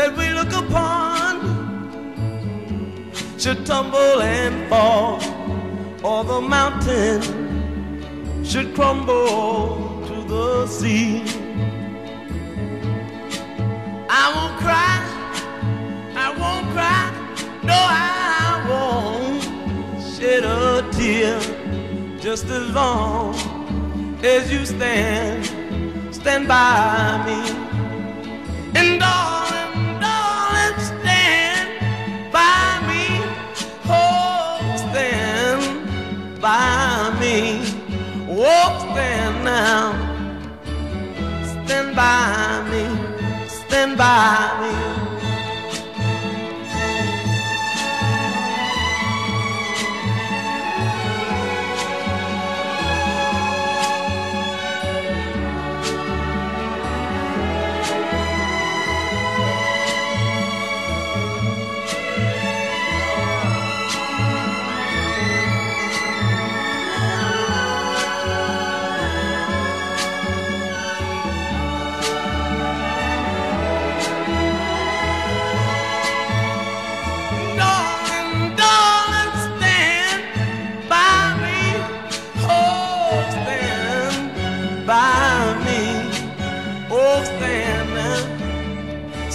that we look upon should tumble and fall, or the mountain should crumble to the sea. I won't cry, I won't cry, no, I won't shed a tear just as long as you stand, stand by me. And darling, Oh, stand now. Stand by me. Stand by me.